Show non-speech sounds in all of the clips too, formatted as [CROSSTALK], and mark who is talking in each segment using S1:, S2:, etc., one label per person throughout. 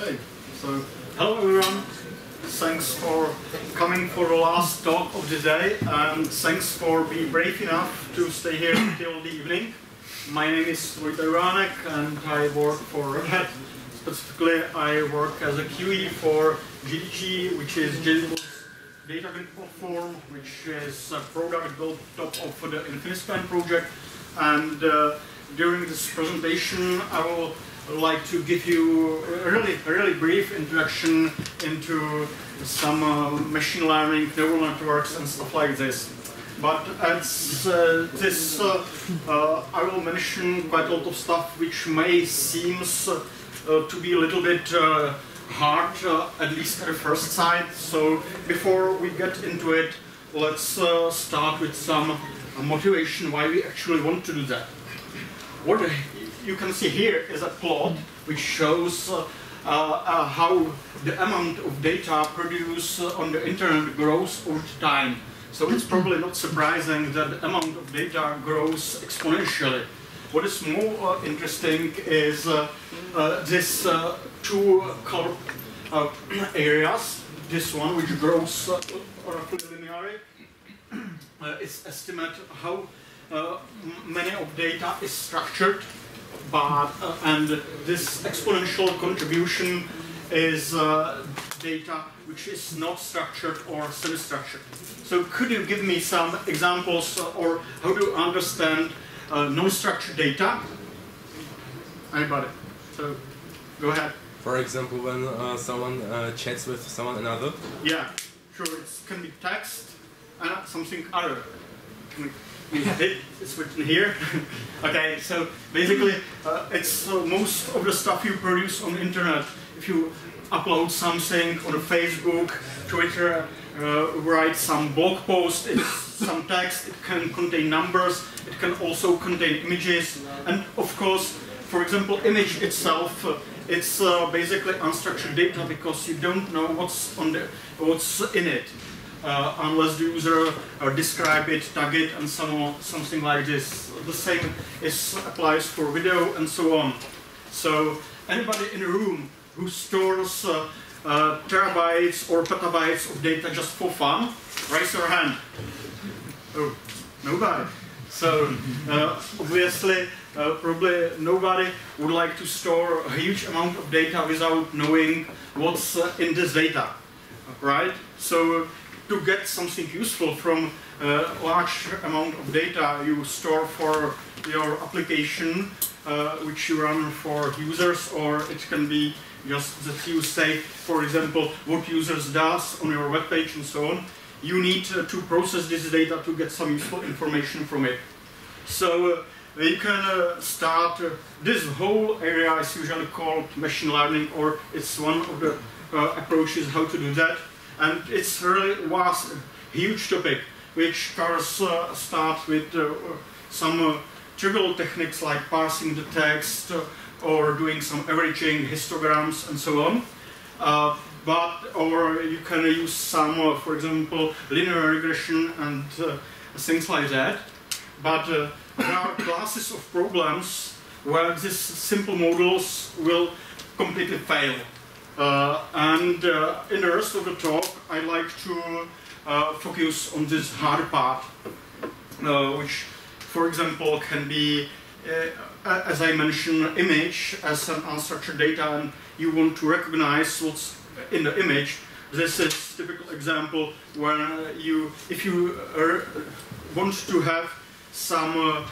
S1: Okay, so hello everyone. Thanks for coming for the last talk of the day and thanks for being brave enough to stay here until the evening. My name is Vojta Juránek and I work for Red Hat. Specifically, I work as a QE for JDG, which is JBoss data grid platform, which is a product built top of the Infinispan project. And uh, during this presentation, I will like to give you a really, a really brief introduction into some uh, machine learning, neural networks, and stuff like this. But as uh, this, uh, uh I will mention quite a lot of stuff which may seems uh, to be a little bit uh, hard, at least at the first sight. So before we get into it, let's start with some motivation why we actually want to do that. What you can see here is a plot which shows uh, uh, how the amount of data produced on the internet grows over time. So it's probably not surprising that the amount of data grows exponentially. What is more uh, interesting is uh, uh, this uh, two color [CLEARS THROAT] areas. This one, which grows roughly linearly, [CLEARS THROAT] is estimate how many of data is structured but uh, and this exponential contribution is uh, data which is not structured or semi-structured. So could you give me some examples uh, or how do you understand uh, non-structured data? Anybody? So go ahead.
S2: For example, when uh, someone uh, chats with someone another?
S1: Yeah, sure. It can be text and something other it's written here. okay, so basically, uh, it's uh, most of the stuff you produce on the internet. If you upload something on Facebook, Twitter, uh, write some blog post, some text, it can contain numbers, it can also contain images, and of course, for example, image itself, uh, it's uh, basically unstructured data because you don't know what's on the what's in it unless the user uh, describe it, tag it, and some, something like this. The same is, applies for video and so on. So anybody in a room who stores uh, uh, terabytes or petabytes of data just for fun, raise your hand. Oh, nobody. So uh, obviously, uh, probably nobody would like to store a huge amount of data without knowing what's uh, in this data, right? So to get something useful from a large amount of data you store for your application, uh, which you run for users, or it can be just that you say, for example, what users does on your web page and so on. You need uh, to process this data to get some useful information from it. So uh, you can uh, start, uh, this whole area is usually called machine learning, or it's one of the uh, approaches how to do that. And it's really was a huge topic, which cars uh, start with uh, some uh, trivial techniques like parsing the text uh, or doing some averaging, histograms, and so on. Uh, but, or you can use some, uh, for example, linear regression and things like that. But there are classes of problems where these simple models will completely fail. Uh, and uh, in the rest of the talk, I like to uh, focus on this hard part, uh, which, for example, can be, uh, as I mentioned, image as an unstructured data, and you want to recognize what's in the image. This is typical example where you, if you want to have some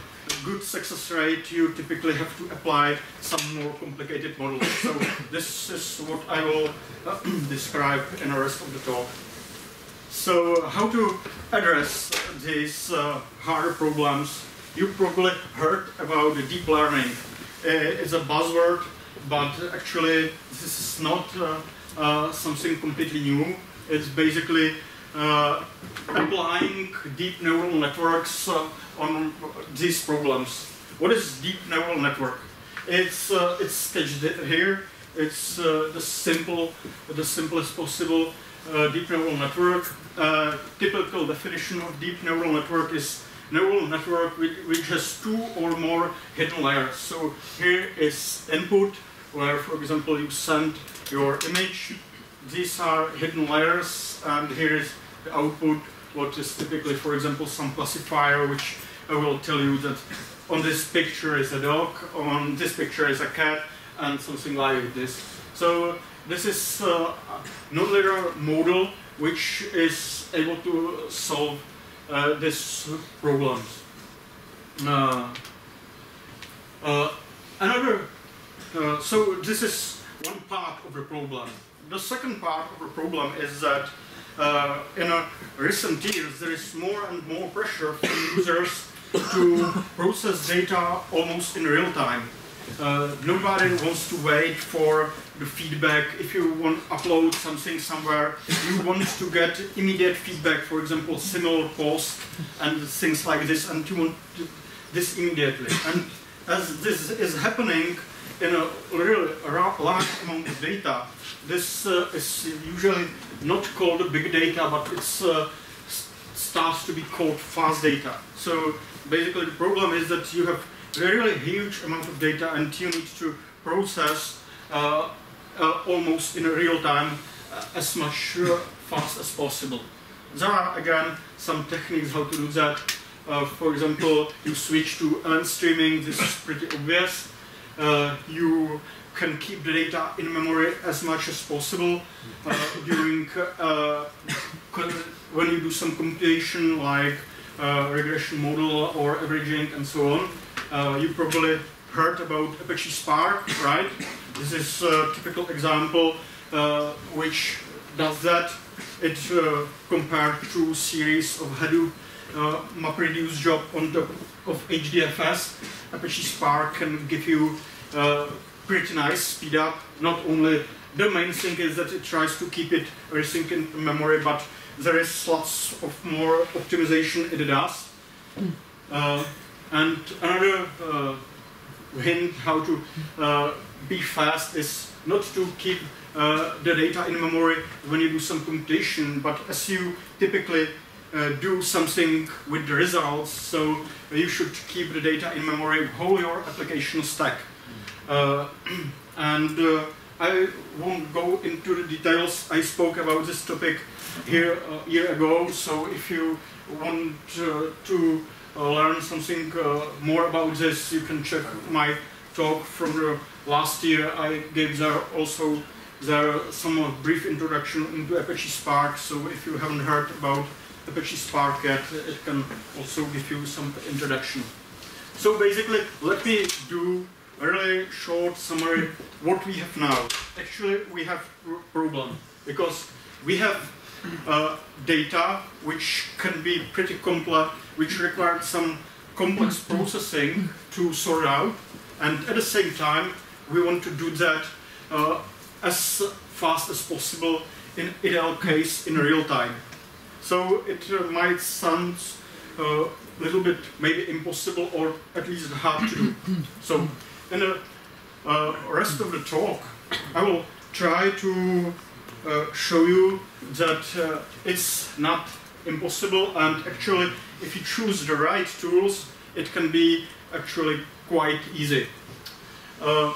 S1: good success rate, you typically have to apply some more complicated models. So [COUGHS] this is what I will uh, [CLEARS THROAT] describe in the rest of the talk. So how to address these uh, harder problems? You probably heard about deep learning. Uh, it's a buzzword, but actually this is not uh, uh, something completely new. It's basically uh, applying deep neural networks on these problems. What is deep neural network? It's uh, it's sketched here. It's uh, the simple, the simplest possible uh, deep neural network. Uh, typical definition of deep neural network is neural network which, which has two or more hidden layers. So here is input, where, for example, you send your image. These are hidden layers, and here is the output, what is typically, for example, some classifier, which I will tell you that on this picture is a dog, on this picture is a cat, and something like this. So this is uh, a nonlinear model which is able to solve uh, these problems. Uh, uh, another, uh, so this is one part of the problem. The second part of the problem is that uh, in recent years there is more and more pressure from users to process data almost in real time. Uh, nobody wants to wait for the feedback. If you want to upload something somewhere, you want to get immediate feedback, for example, similar post and things like this, and you want this immediately. And as this is happening in a really large amount of data, this uh, is usually not called big data, but it uh, starts to be called fast data. So basically the problem is that you have a really huge amount of data and you need to process uh, uh, almost in real time uh, as much uh, fast as possible. There are again some techniques how to do that. Uh, for example, you switch to event streaming, this is pretty obvious. Uh, you can keep the data in memory as much as possible during when you do some computation like regression model or averaging and so on. Uh, you probably heard about Apache Spark, right? This is a typical example uh, which does that. It uh, compared to series of Hadoop uh, MapReduce job on top of HDFS. Apache Spark can give you uh, pretty nice speed up. Not only the main thing is that it tries to keep it everything in memory, but there is lots of more optimization it does. Uh, and another uh, hint how to uh, be fast is not to keep uh, the data in memory when you do some computation, but as you typically uh, do something with the results, so you should keep the data in memory whole your application stack. Uh, [CLEARS THROAT] and I won't go into the details. I spoke about this topic here a year ago, so if you want uh, to uh, learn something uh, more about this, you can check my talk from the last year. I gave there also there some brief introduction into Apache Spark, so if you haven't heard about Apache Spark yet, it can also give you some introduction. So basically, let me do a really short summary what we have now. Actually, we have a problem because we have uh, data which can be pretty complex, which requires some complex processing to sort out, and at the same time, we want to do that uh, as fast as possible in ideal case in real time. So it uh, might sound a uh, little bit maybe impossible or at least hard to do. So in the uh, rest of the talk, I will try to uh, show you that uh, it's not impossible and actually if you choose the right tools it can be actually quite easy. Uh,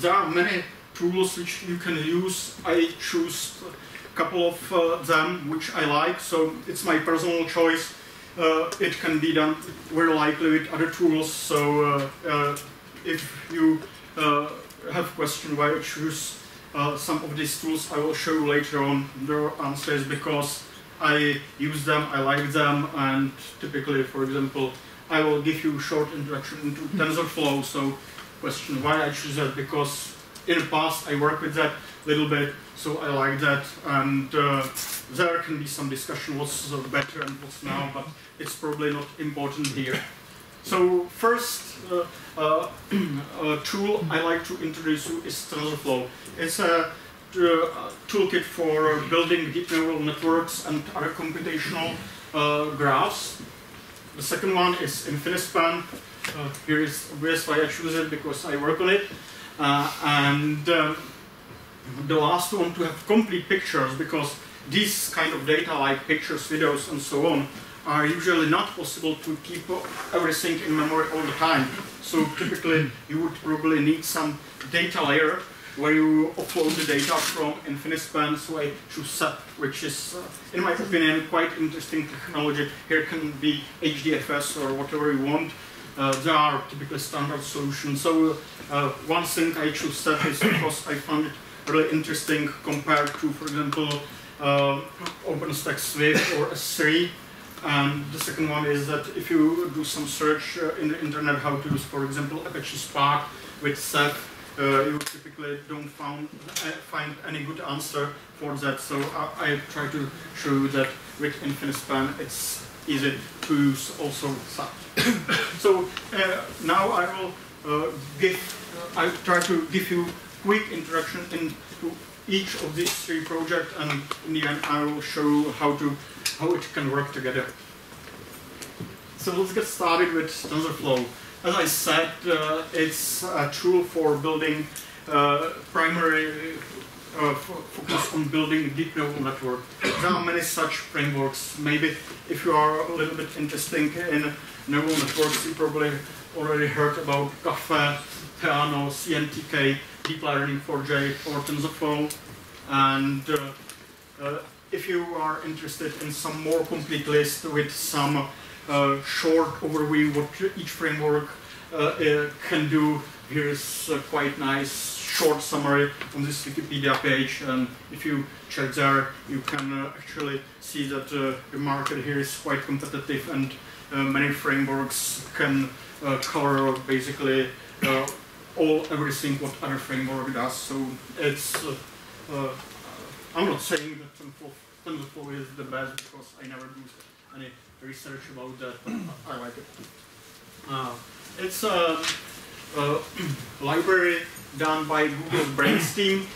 S1: there are many tools which you can use. I choose a couple of uh, them which I like so it's my personal choice. Uh, it can be done very likely with other tools so uh, if you have a question why I choose uh, some of these tools I will show you later on their answers because I use them, I like them, and typically, for example, I will give you a short introduction into TensorFlow. So, question why I choose that because in the past I worked with that a little bit, so I like that, and uh, there can be some discussion what's better and what's now, but it's probably not important here. So first uh, [CLEARS THROAT] uh, tool I like to introduce you is TensorFlow. It's a uh, toolkit for building deep neural networks and other computational uh, graphs. The second one is Infinispan. Uh, here is obvious why I choose it because I work on it. Uh, and um, the last one to have complete pictures because these kind of data like pictures, videos and so on are usually not possible to keep everything in memory all the time. So typically you would probably need some data layer where you upload the data from Infinispan. So I choose Ceph, which is, uh, in my opinion, quite interesting technology. Here can be HDFS or whatever you want. Uh, there are typically standard solutions. So uh, one thing I choose Ceph is because I found it really interesting compared to, for example, uh, OpenStack Swift or S3. And the second one is that if you do some search uh, in the internet how to use, for example, Apache Spark with Ceph, uh, you typically don't found, uh, find any good answer for that. So I, I try to show you that with Infinispan it's easy to use also [COUGHS] so uh, now I will uh, give, I try to give you quick introduction into each of these three projects and in the end I will show how to how it can work together. So let's get started with TensorFlow. As I said, uh, it's a tool for building uh, primary uh, focus on building deep neural network. There are many such frameworks. Maybe if you are a little bit interested in neural networks, you probably already heard about Caffe, Theano, CNTK, Deep Learning 4J, or TensorFlow. And uh, uh, if you are interested in some more complete list with some uh, short overview what each framework uh, uh, can do, here's a quite nice short summary on this Wikipedia page. And if you check there, you can uh, actually see that the market here is quite competitive and many frameworks can cover basically all everything what other framework does. So it's I'm not saying that TensorFlow is the best because I never do any research about that, but I like it. Uh, it's a, [CLEARS THROAT] a, library done by Google Brains team.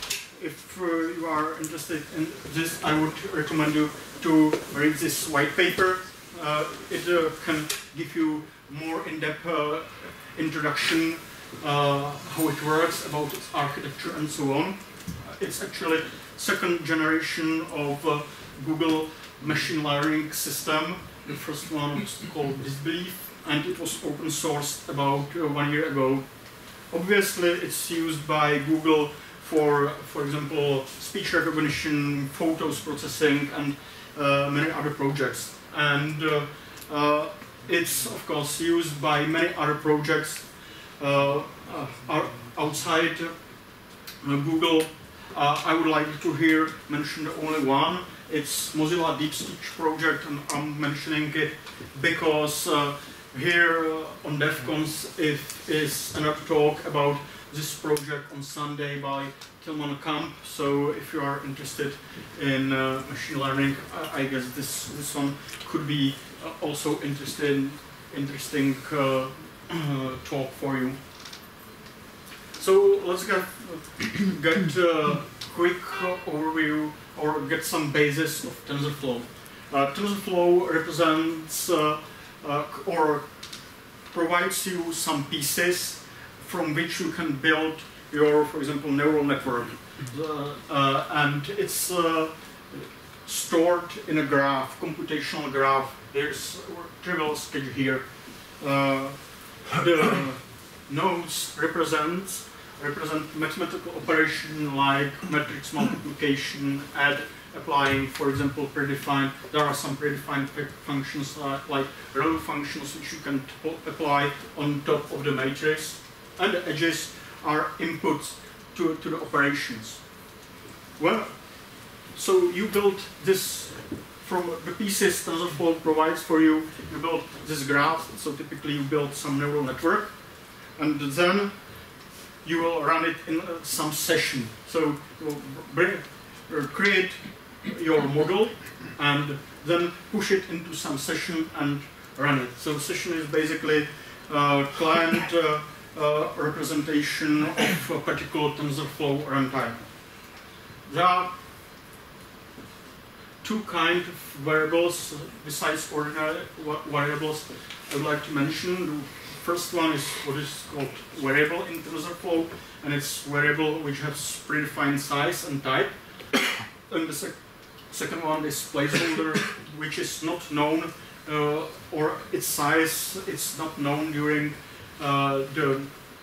S1: If uh, you are interested in this, I would recommend you to read this white paper. Uh, it uh, can give you more in-depth uh, introduction uh, how it works, about its architecture and so on. it's actually second generation of uh, Google machine learning system. The first one was called DistBelief, and it was open sourced about uh, one year ago. Obviously, it's used by Google for, for example, speech recognition, photos processing, and uh, many other projects. And uh, uh, it's, of course, used by many other projects uh, outside Google uh, I would like to here mention only one. It's Mozilla DeepSpeech project, and I'm mentioning it because uh, here uh, on DevConf is another talk about this project on Sunday by Tilman Kamp. So if you are interested in uh, machine learning, I guess this this one could be uh, also interesting interesting uh, [CLEARS THROAT] talk for you. So let's get, [CLEARS THROAT] get a quick overview or get some basis of TensorFlow. Uh, TensorFlow represents uh, uh, or provides you some pieces from which you can build your, for example, neural network. Uh, and it's uh, stored in a graph, computational graph. There's trivial sketch here. The nodes represent represent mathematical operation like matrix multiplication, add, applying, for example, predefined, there are some predefined functions uh, like ReLU functions which you can apply on top of the matrix, and the edges are inputs to, to the operations. Well, so you build this from the pieces TensorFlow provides for you, you build this graph, so typically you build some neural network, and then you will run it in uh, some session. So you will uh, create your model and then push it into some session and run it. So session is basically a client uh, uh, representation of a particular TensorFlow runtime. There two kinds of variables besides ordinary variables I would like to mention The first one is what is called variable in TensorFlow, and it's variable which has predefined size and type. [COUGHS] and the sec second one is placeholder, [COUGHS] which is not known, uh, or its size, it's not known during uh, the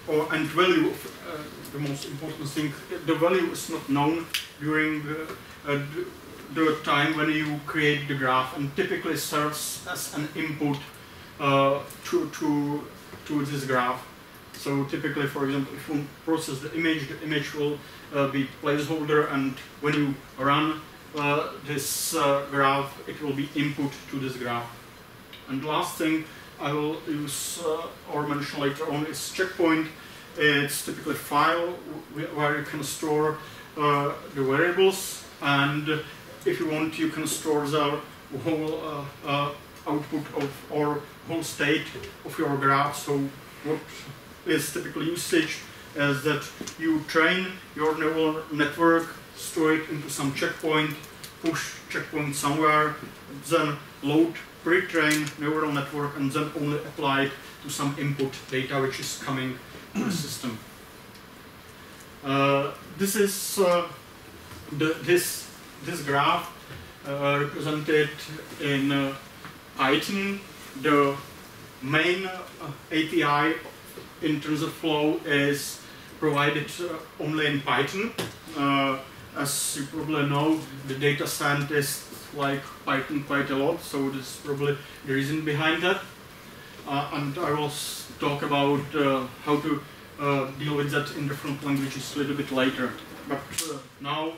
S1: or and value, of, uh, the most important thing, the value is not known during uh, the time when you create the graph and typically serves as an input uh, to, to, to this graph. So typically, for example, if you process the image, the image will uh, be placeholder and when you run uh, this uh, graph, it will be input to this graph. And last thing I will use uh, or mention later on is checkpoint. It's typically file where you can store uh, the variables and if you want you can store the whole uh, uh, output of or whole state of your graph. So what is typical usage is that you train your neural network, store it into some checkpoint, push checkpoint somewhere, then load pre-train neural network and then only apply it to some input data which is coming to the system. Uh, this is uh, the, this this graph uh, represented in uh, Python. The main uh, API in TensorFlow is provided uh, only in Python. as you probably know, the data scientists like Python quite a lot, so this is probably the reason behind that. Uh, and I will talk about uh, how to uh, deal with that in different languages a little bit later. But now,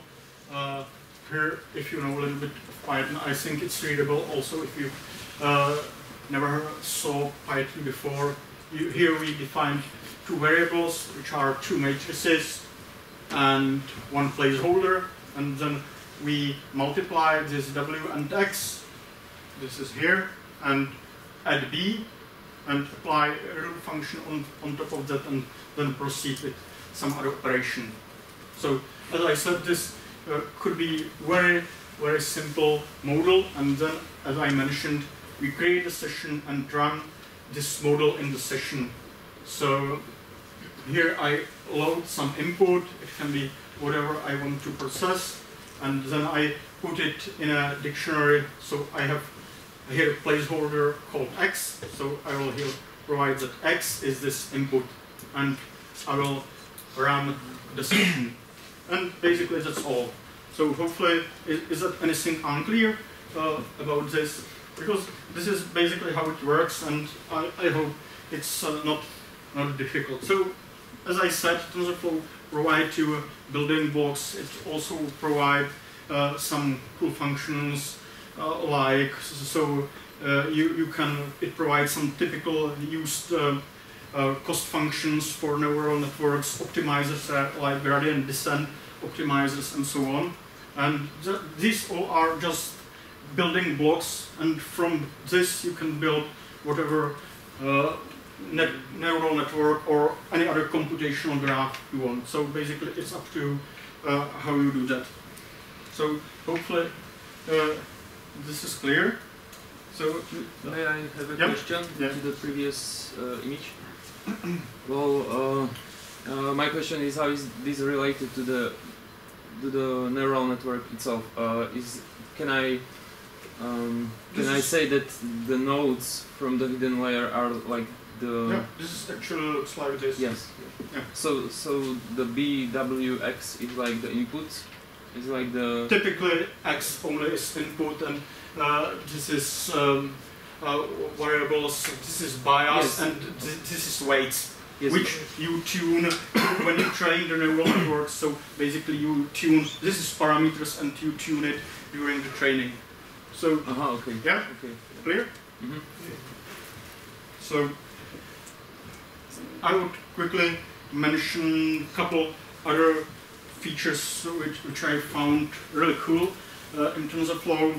S1: here, if you know a little bit of Python, I think it's readable also if you uh, never saw Python before. You, here we defined two variables, which are two matrices and one placeholder, and then we multiply this w and x, this is here, and add b, and apply a ReLU function on, on top of that, and then proceed with some other operation. So, as I said, this uh, could be very, very simple model, and then, as I mentioned, we create a session and run this model in the session. So, here I load some input, it can be whatever I want to process, and then I put it in a dictionary. So I have here a placeholder called x. So I will here provide that x is this input, and I will run the session. And basically that's all. So hopefully, is, is anything unclear uh, about this? Because this is basically how it works, and I, I hope it's uh, not not difficult. So as I said, TensorFlow provide you building blocks. It also provide uh, some cool functions uh, like so uh, you you can it provides some typical used uh, uh, cost functions for neural networks, optimizers uh, like gradient descent optimizers and so on. And th these all are just building blocks, and from this you can build whatever net neural network or any other computational graph you want. So basically it's up to uh, how you do that. So hopefully uh, this is clear. So
S3: may I have a question
S1: yeah.
S3: to the previous uh, image? [CLEARS THROAT] well, uh, uh, my question is how is this related to the to the neural network itself? Uh, is can I um, can I say that the nodes from the hidden layer are like the
S1: yeah, this is actually looks like this.
S3: Yes.
S1: Yeah.
S3: So so the BWX is like the input. Is like the
S1: typically X only is input and uh, this is um, uh, variables. This is bias
S3: yes.
S1: and th this is weights.
S3: Yes.
S1: Which you tune [COUGHS] when you train the neural network. So basically, you tune. This is parameters, and you tune it during the training. So.
S3: Uh -huh, okay.
S1: Yeah.
S3: Okay.
S1: Clear.
S3: Mm -hmm.
S1: So I would quickly mention a couple other features which, which I found really cool uh, in TensorFlow.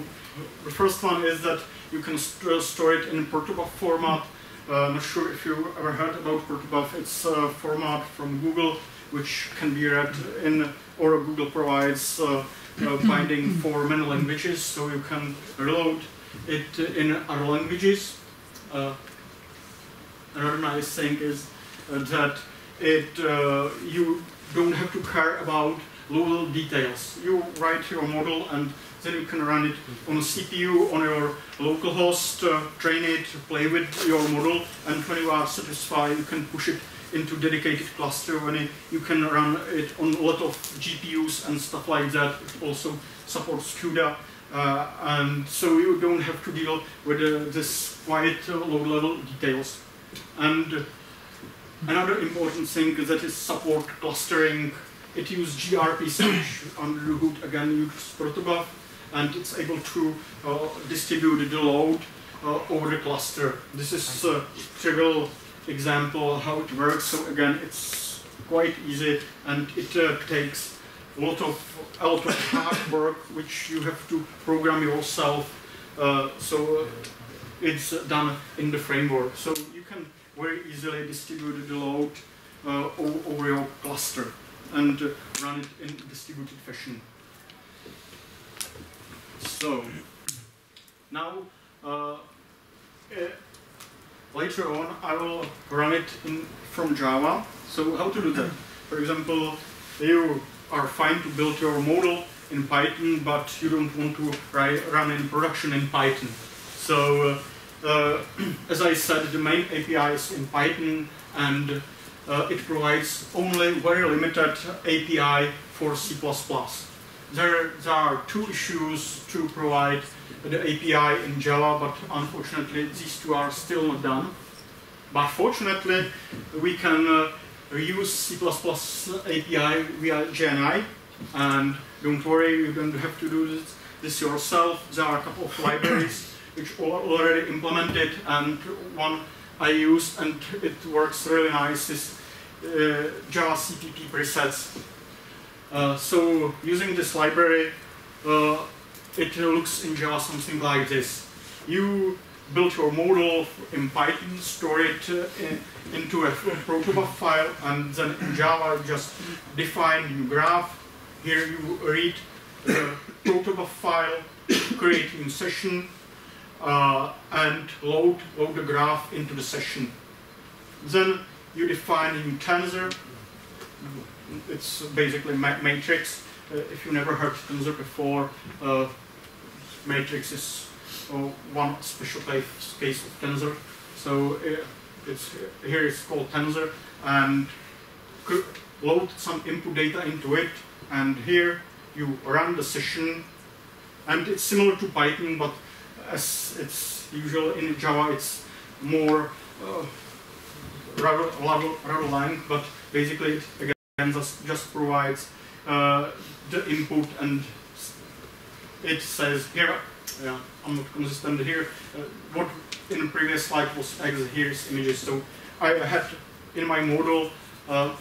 S1: The first one is that you can st uh, store it in protobuf format. Uh, not sure if you ever heard about protobuf. It's a format from Google which can be read in, or Google provides uh, uh [CLEARS THROAT] binding for many languages, so you can reload it in other languages. Uh, another nice thing is that it uh, you don't have to care about little details. You write your model and then you can run it on a CPU, on your local host, uh, train it, play with your model, and when you are satisfied, you can push it into dedicated cluster when it, you can run it on a lot of GPUs and stuff like that. It also supports CUDA. Uh, and so you don't have to deal with uh, this quite uh, low-level details. And another important thing is that is support clustering. It uses gRPC, which the hood again uses protobuf, and it's able to uh, distribute the load uh, over the cluster. This is a trivial example of how it works. So again, it's quite easy, and it uh, takes a lot of a lot of hard [LAUGHS] work which you have to program yourself. Uh, so uh, it's done in the framework. So you can very easily distribute the load uh, over your cluster and uh, run it in distributed fashion. So now uh, later on I will run it from Java. So how to do that? For example, you are fine to build your model in Python, but you don't want to run in production in Python. So uh, uh, [CLEARS THROAT] as I said, the main API is in Python and uh, it provides only very limited API for C++. There, there are two issues to provide the API in Java, but unfortunately these two are still not done. But fortunately, we can uh, use C++ API via JNI, and don't worry, you don't have to do this, this yourself. There are a couple of [COUGHS] libraries which are already implemented, and one I use, and it works really nice, is uh, Java CPP presets. Uh, so using this library, uh, it looks in Java something like this. You build your model in Python, store it uh, in, into a protobuf file, and then in Java just define new graph. Here you read the protobuf file, create new session, uh, and load, load the graph into the session. Then you define a new tensor. It's basically ma matrix. Uh, if you never heard tensor before, uh, matrix is uh, one special case of tensor. So uh, it's here it's called tensor, and load some input data into it, and here you run the session, and it's similar to Python, but as it's usual in Java, it's more uh, rather, rather, rather long, but basically it again just, just provides uh, the input and it says here, yeah, I'm not consistent here, uh, what in the previous slide was X, here is images. So I had in my model uh,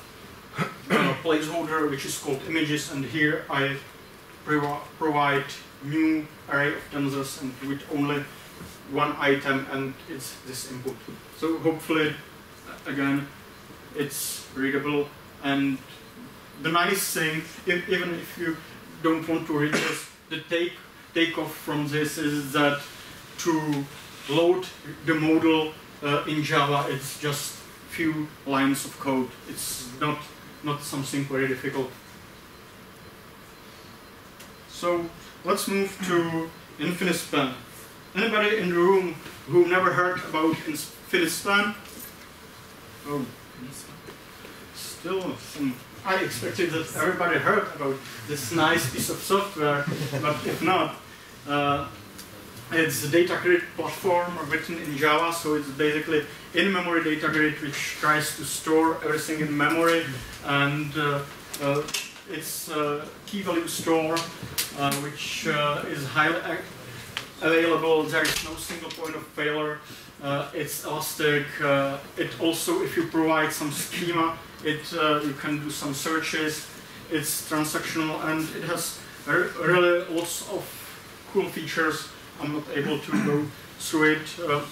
S1: a [COUGHS] placeholder which is called images and here I provide new array of tensors and with only one item and it's this input. So hopefully again it's readable and the nice thing, if, even if you don't want to read this, the take takeoff from this is that to load the model uh, in Java, it's just few lines of code. It's not not something very difficult. So let's move to Infinispan. Anybody in the room who never heard about Infinispan? Oh, still some. I expected that everybody heard about this nice piece of software, but if not, uh, it's a data grid platform written in Java, so it's basically in-memory data grid which tries to store everything in memory, and uh, uh, it's a key value store uh, which uh, is highly available. There is no single point of failure. Uh, it's elastic. it also, if you provide some schema, it you can do some searches. It's transactional and it has really lots of cool features. I'm not able to go through it uh,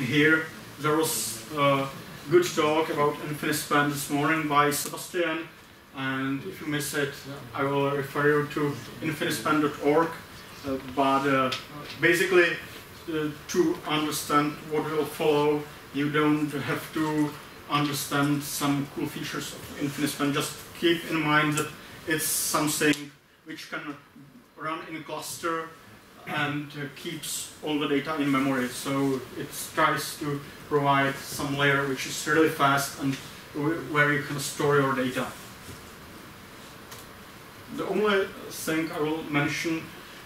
S1: here. There was a good talk about Infinispan this morning by Sebastian, and if you miss it, I will refer you to infinispan.org. Uh, but uh, basically, uh, to understand what will follow, you don't have to understand some cool features of Infinispan. Just keep in mind that it's something which can run in a cluster and uh, keeps all the data in memory. So it tries to provide some layer which is really fast and where you can store your data. The only thing I will mention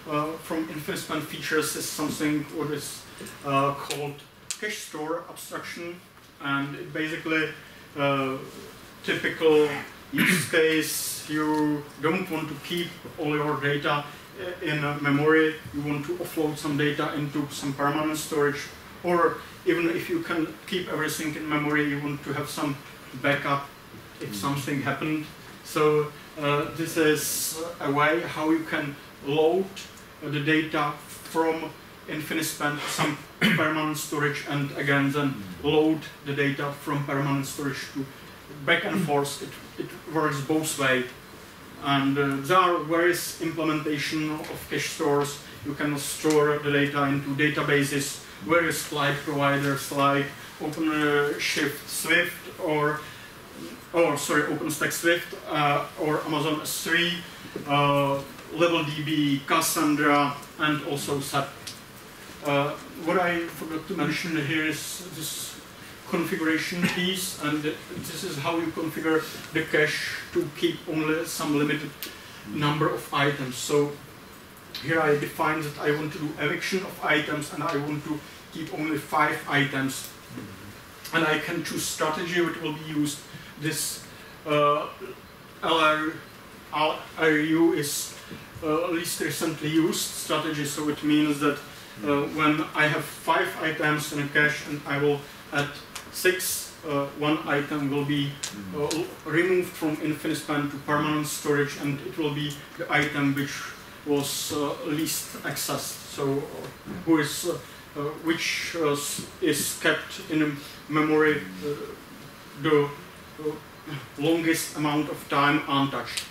S1: uh, from Infinispan features is something what is uh, called cache store abstraction, and basically uh, typical use case you don't want to keep all your data in memory, you want to offload some data into some permanent storage, or even if you can keep everything in memory, you want to have some backup if mm. something happened. So uh, this is a way how you can load the data from Infinispan some permanent storage and again then load the data from permanent storage to back and forth. It, it works both way. And uh, there are various implementation of cache stores. You can store the data into databases, various cloud providers like OpenShift Swift or or sorry, OpenStack Swift uh, or Amazon S3, uh, LevelDB, Cassandra, and also Ceph. Uh, what I forgot to mention here is this configuration piece, and this is how you configure the cache to keep only some limited number of items. So here I define that I want to do eviction of items, and I want to keep only five items. And I can choose strategy which will be used. This uh, LR, LRU is uh, least recently used strategy, so it means that when I have five items in a cache and I will add six, uh, one item will be uh, removed from Infinispan to permanent storage and it will be the item which was uh, least accessed. So who is, uh, which is kept in memory the longest amount of time untouched.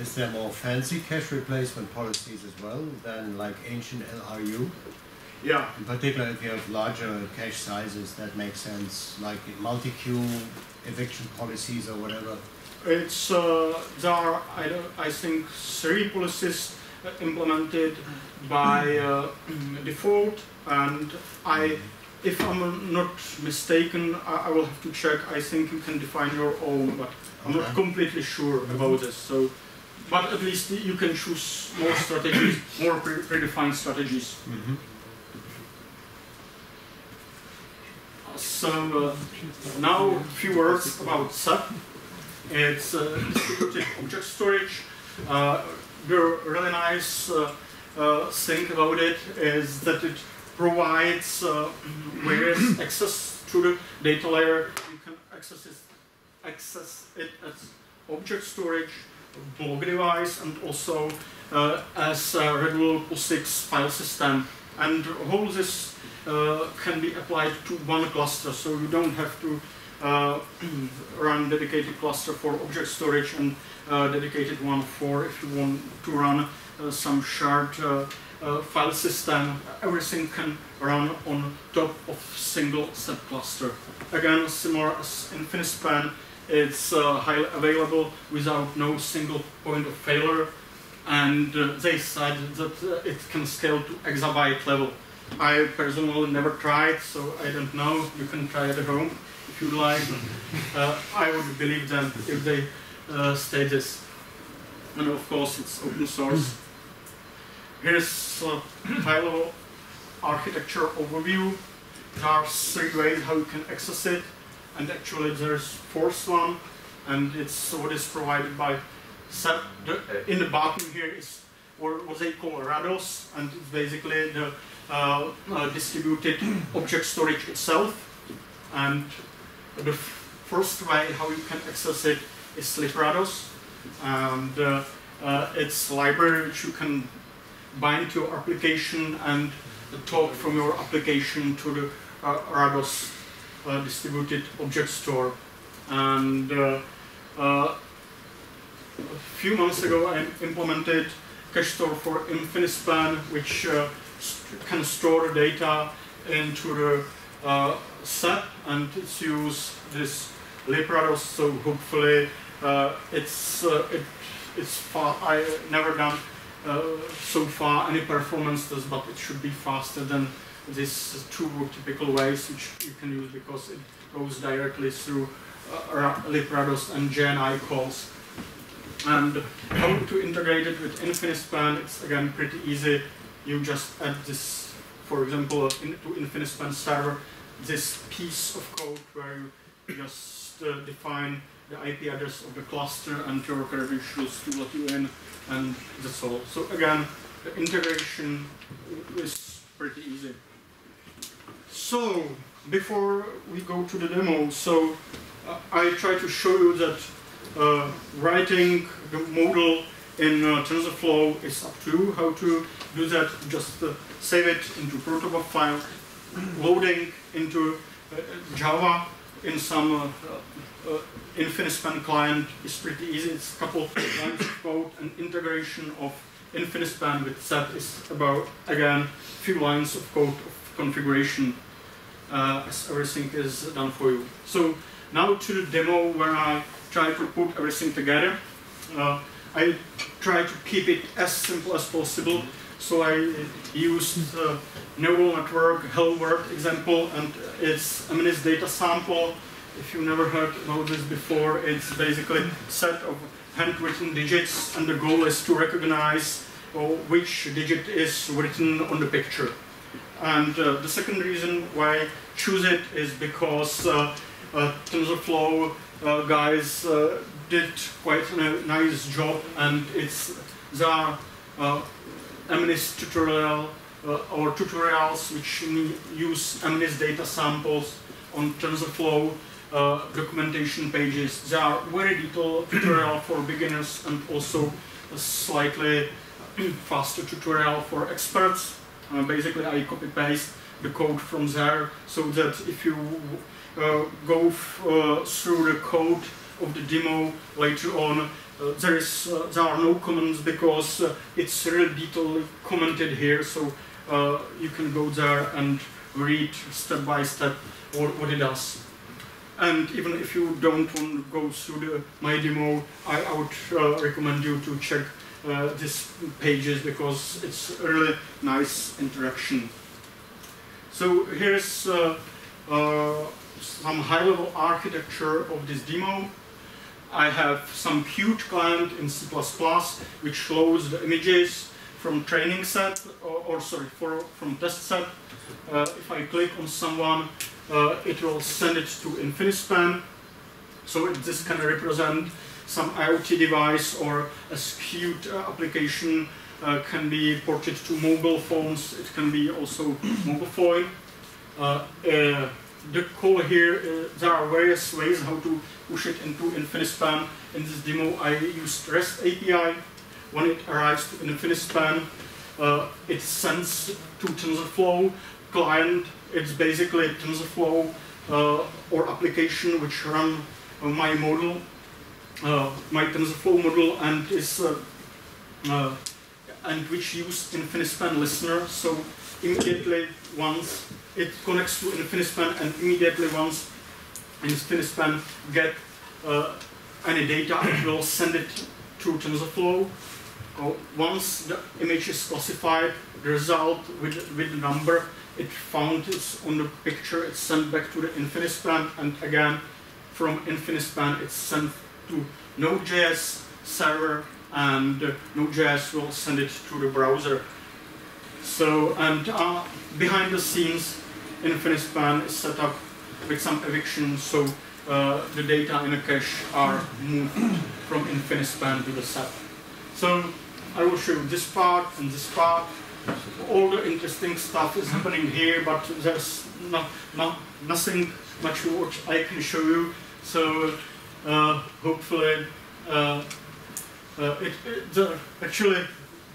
S4: Is there more fancy cache replacement policies as well than like ancient LRU?
S1: Yeah.
S4: In particular, if you have larger cache sizes, that makes sense, like multi-queue eviction policies or whatever.
S1: It's uh, there are I, I think three policies implemented by uh, [CLEARS THROAT] default, and I, if I'm not mistaken, I, I, will have to check. I think you can define your own, but I'm okay. not completely sure about this. So but at least you can choose more strategies, [CLEARS THROAT] more pre predefined strategies. Mm -hmm. So uh, now a few words about Ceph. It's uh, distributed object storage. Uh, the really nice uh, uh, thing about it is that it provides uh, various access to the data layer. You can access it, access it as object storage block device and also uh, as a Red Bull POSIX file system. And all this uh, can be applied to one cluster, so you don't have to uh, [CLEARS THROAT] run dedicated cluster for object storage and uh, dedicated one for if you want to run uh, some shared uh, file system. Everything can run on top of single Ceph cluster. Again, similar as Infinispan, it's uh, highly available without no single point of failure. And uh, they said that uh, it can scale to exabyte level. I personally never tried, so I don't know. You can try it at home if you like. [LAUGHS] Uh, I would believe them if they uh, state this. And of course, it's open source. Here's a high-level architecture overview. There are three ways how you can access it and actually there's fourth one, and it's what is provided by Ceph. In the bottom here is what they call Rados, and it's basically the uh, uh, distributed object storage itself. And the first way how you can access it is Librados, and uh, uh, it's library which you can bind to your application and talk from your application to the uh, Rados uh, distributed object store. And uh, uh, a few months ago, I implemented cache store for Infinispan, which can store data into the uh, Ceph and it's use this Librados. So hopefully, uh, it's uh, it, it's far. I never done so far any performance test, but it should be faster than these two typical ways which you can use because it goes directly through uh, librados and JNI calls. And how to integrate it with Infinispan, it's again pretty easy. You just add this, for example, into Infinispan server, this piece of code where you just uh, define the IP address of the cluster and your credentials to let you in, and that's all. So again, the integration is pretty easy. So, before we go to the demo, so uh, I try to show you that uh, writing the model in uh, TensorFlow is up to you. How to do that, just uh, save it into protobuf file, [CLEARS THROAT] loading into uh, Java in some uh, Infinispan client is pretty easy. It's a couple lines of code and integration of Infinispan with Ceph is about, again, a few lines of code of configuration everything is done for you. So now to the demo where I try to put everything together. Uh, I try to keep it as simple as possible. So I used uh, neural network hello world example and it's a MNIST data sample. If you never heard about this before, it's basically a set of handwritten digits and the goal is to recognize uh, which digit is written on the picture. And uh, the second reason why I choose it is because uh, uh, TensorFlow uh, guys uh, did quite a nice job and it's there are uh, MNIST tutorial uh, or tutorials which use MNIST data samples on TensorFlow uh, documentation pages. There are very detailed [CLEARS THROAT] tutorial for beginners and also a slightly [CLEARS THROAT] faster tutorial for experts. Uh, basically, I copy paste the code from there so that if you uh, go uh, through the code of the demo later on, uh, there is there are no comments because it's really detailed commented here, so you can go there and read step by step what, what it does. And even if you don't want to go through the, my demo, I, I would recommend you to check uh, these pages because it's a really nice interaction. So here's uh, uh, some high-level architecture of this demo. I have some Qt client in C++ which loads the images from training set, or, or sorry, for, from test set. Uh, if I click on someone, uh, it will send it to Infinispan. So it, this can represent some IoT device or a Qt uh, application uh, can be ported to mobile phones. It can be also [CLEARS THROAT] mobile phone. Uh, the call here, there are various ways how to push it into Infinispan. In this demo, I used REST API. When it arrives to Infinispan, uh, it sends to TensorFlow client. It's basically TensorFlow uh, or application which run my model, uh, my TensorFlow model, and is uh, and which use Infinispan listener. So immediately once it connects to Infinispan and immediately once Infinispan get uh, any data, it will send it to TensorFlow. Uh, once the image is classified, the result with, with the number it found is on the picture, it's sent back to the Infinispan, and again, from Infinispan, it's sent to Node.js server, and uh, Node.js will send it to the browser. So, and uh, behind the scenes, Infinispan is set up with some eviction, so uh, the data in a cache are moved from Infinispan to the Ceph. So I will show you this part and this part. All the interesting stuff is happening here, but there's not, not, nothing much which I can show you. So hopefully, uh, uh it, it the, actually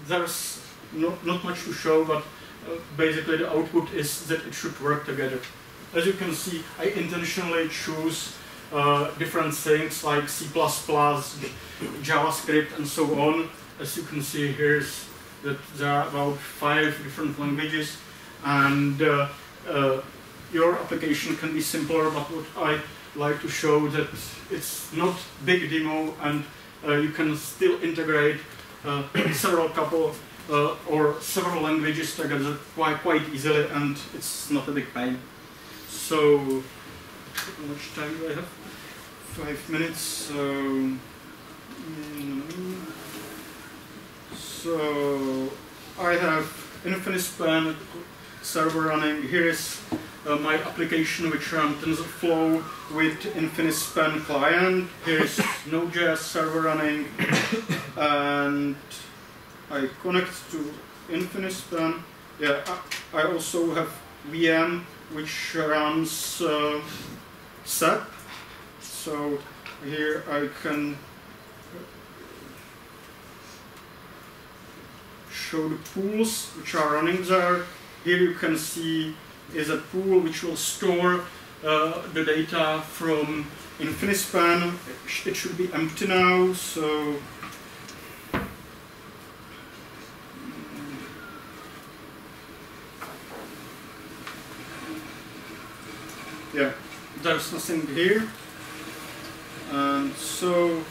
S1: there's not, not much to show, but uh, basically the output is that it should work together. As you can see, I intentionally choose uh, different things like C++, JavaScript, and so on. As you can see here that there are about five different languages, and uh, uh, your application can be simpler, but what I like to show that it's not big demo, and uh, you can still integrate uh, [COUGHS] several couple uh, or several languages together quite, quite easily and it's not a big pain. So, how much time do I have? five minutes. So, mm, so I have Infinispan server running. Here is uh, my application which runs TensorFlow with Infinispan client. Here is [COUGHS] Node.js server running, and I connect to Infinispan. Yeah, I, I also have VM which runs uh, Ceph. So here I can show the pools which are running there. Here you can see is a pool which will store uh, the data from Infinispan. It should be empty now, so yeah, there's nothing here. And so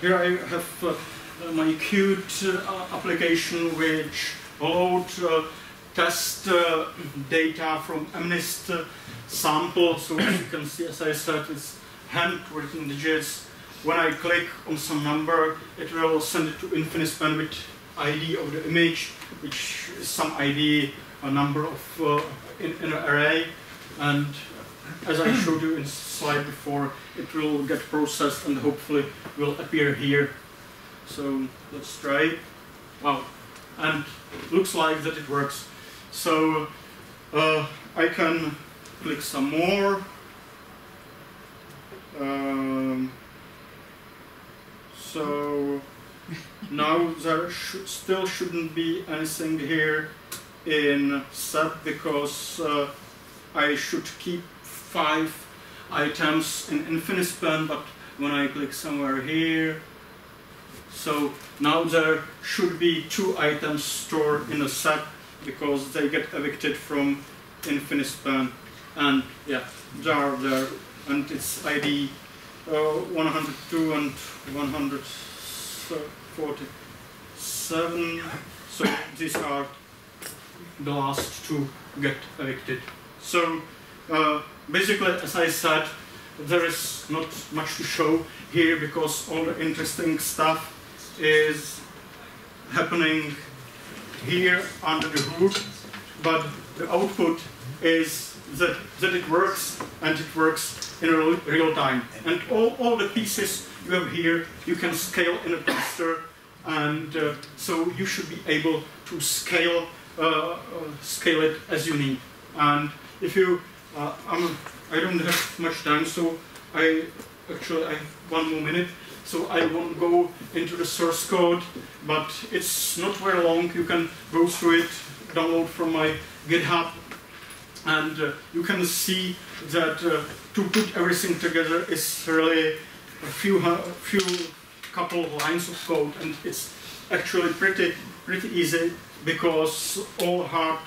S1: here I have uh, my Qt uh, application which load uh, test uh, data from MNIST sample. So as you can see, as I said, it's handwritten digits. When I click on some number, it will send it to Infinispan with ID of the image, which is some ID, a number of uh, in, in an array, and as I showed you in slide before, it will get processed and hopefully will appear here. So let's try. Wow, and looks like that it works. So uh, I can click some more. Um, so now there should, still shouldn't be anything here in Ceph because uh, I should keep five items in Infinispan, but when I click somewhere here, so now there should be two items stored in a Ceph because they get evicted from Infinispan, and yeah, they are there, and it's ID uh, 102 and 147. So these are the last two get evicted. So uh, basically, as I said, there is not much to show here because all the interesting stuff is happening here under the hood, but the output is that, that it works and it works in real, time. And all, all the pieces you have here, you can scale in a cluster, and uh, so you should be able to scale uh, uh, scale it as you need. And if you, uh, I'm, I don't have much time, so I actually I have one more minute. So I won't go into the source code, but it's not very long. You can go through it, download from my GitHub, and uh, you can see that uh, to put everything together is really a few, few couple lines of code, and it's actually pretty pretty easy because all hard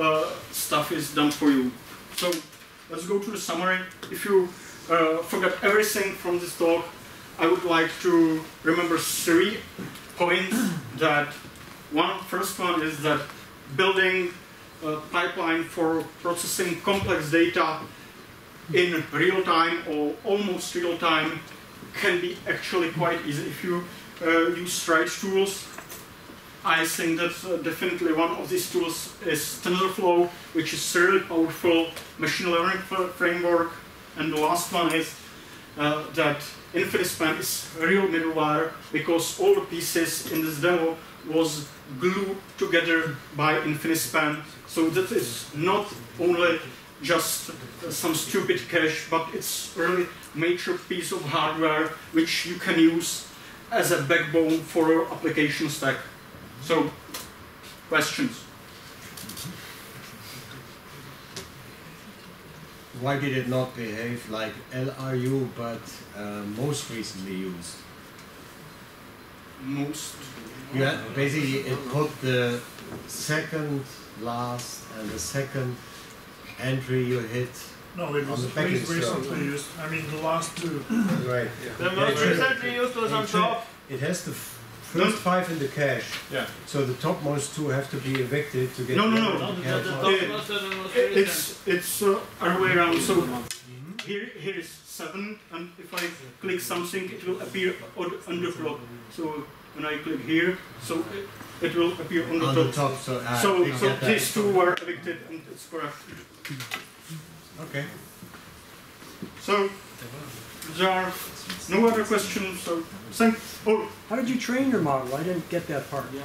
S1: uh, stuff is done for you. So let's go to the summary. If you uh, forgot everything from this talk, I would like to remember three points that one first one is that building a pipeline for processing complex data in real time or almost real time can be actually quite easy if you uh, use Stride tools. I think that uh, definitely one of these tools is TensorFlow, which is a really powerful machine learning framework. And the last one is uh, that Infinispan is real middleware because all the pieces in this demo was glued together by Infinispan. So that is not only just uh, some stupid cache, but it's really major piece of hardware which you can use as a backbone for your application stack. So, questions?
S4: Why did it not behave like LRU but uh, most recently used?
S1: Most.
S4: Yeah, basically it put the second last and the second entry you hit.
S5: No, it
S4: On
S5: was
S4: the package
S5: re- recently used. I mean, the last two.
S4: Right.
S6: The most recently used was on top.
S4: It has the f- first five in the cache.
S5: Yeah.
S4: So the topmost two have to be evicted to get
S1: No, no, no.
S6: No, the, the
S4: out.
S6: top the most
S1: It's it's uh, other way around. So here here is seven, and if I click something, it will appear on, on the top. So when I click here, so it, it will appear on the
S4: On
S1: top.
S4: the top, so uh,
S1: So, so these two were evicted, and it's correct.
S4: Okay.
S1: So there are no other questions. So thank. Oh,
S6: How did you train your model? I didn't get that part.
S3: Yeah.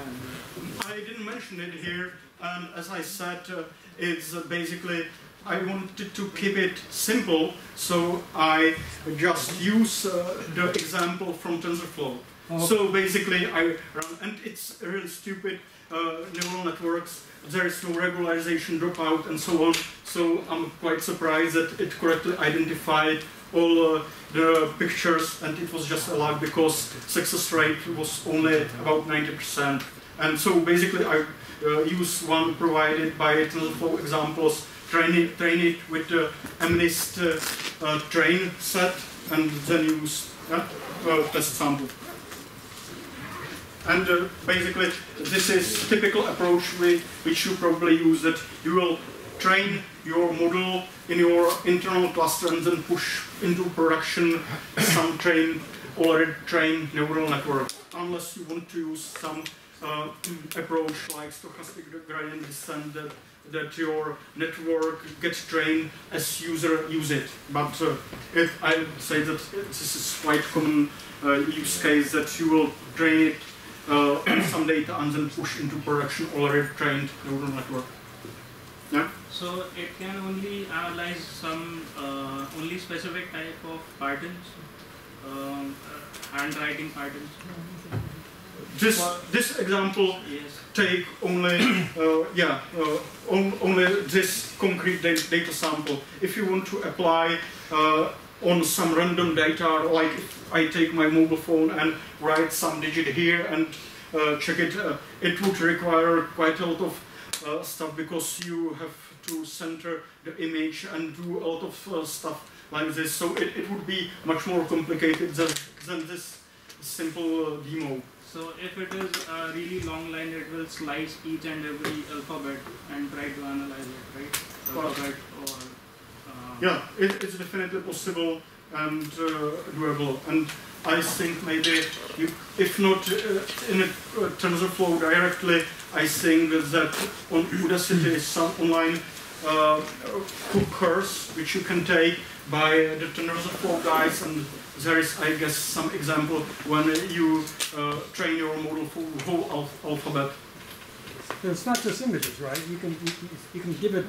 S1: I didn't mention it here, and as I said, uh, it's uh, basically I wanted to keep it simple, so I just use uh, the example from TensorFlow.
S6: Oh.
S1: So basically, I run, and it's really stupid uh, neural networks. There is no regularization dropout and so on. So I'm quite surprised that it correctly identified all uh, the pictures, and it was just a luck because success rate was only about 90%. And so basically, I uh, use one provided by TensorFlow examples, train it, train it with the MNIST uh, uh, train set, and then use uh, uh, test sample. And uh, basically, this is typical approach which you probably use that you will train your model in your internal cluster and then push into production some train already trained neural network. Unless you want to use some uh, approach like stochastic gradient descent that, that your network gets trained as user use it. But uh, if I would say that this is quite common uh, use case that you will train it uh, some data and then push into production already trained neural network. Yeah.
S7: So it can only analyze some uh, only specific type of patterns, um, uh, handwriting patterns.
S1: This this example
S7: Yes.
S1: take only uh, yeah uh, on, only this concrete data sample. If you want to apply uh, on some random data, like I take my mobile phone and write some digit here and uh, check it, uh, it would require quite a lot of uh, stuff because you have to center the image and do a lot of uh, stuff like this. So it, it would be much more complicated than, than this simple uh, demo.
S7: So if it is a really long line, it will slice each and every alphabet and try to analyze it, right? Alphabet or uh,
S1: Yeah, it, it's definitely possible and uh, doable. And I think maybe you, if not uh, in a uh, TensorFlow directly, I think that on Udacity is some online uh, hook course which you can take by the TensorFlow guys and there is, I guess, some example when you uh, train your model for whole al- alphabet.
S6: It's not just images, right? You can, you- you can give it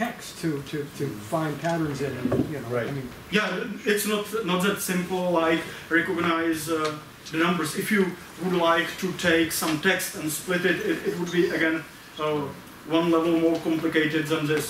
S6: text to, to, to find patterns in it, you know, I
S4: Right.
S6: mean,
S1: Yeah, it's not not that simple. Like recognize uh, the numbers. If you would like to take some text and split it, it, it would be again uh, one level more complicated than this.